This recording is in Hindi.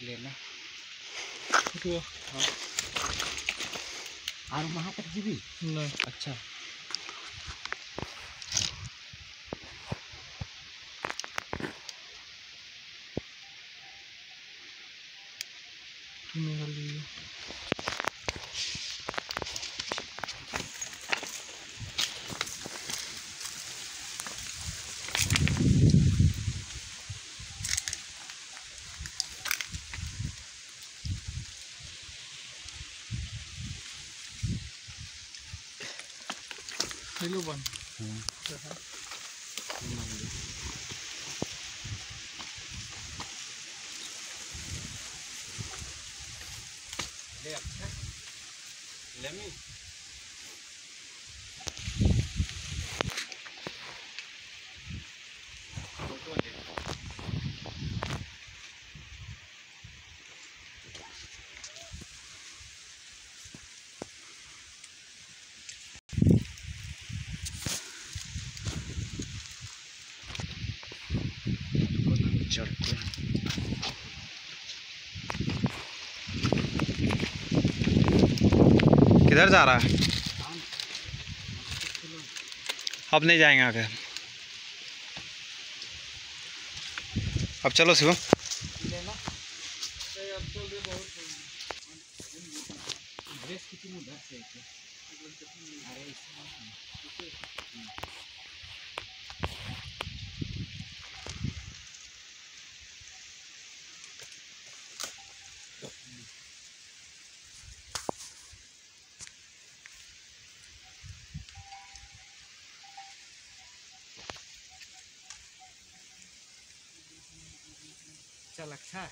लेना। हाँ। और वहाँ पर जी भी? नहीं। अच्छा। मेरा हेलो वन ले लेमी चढ़ते हैं किधर जा रहा है? अब नहीं जाएँगे आगे। अब चलो शिवम। लेना अब चल रहे बहुत ड्रेस कितनी चल अच्छा है।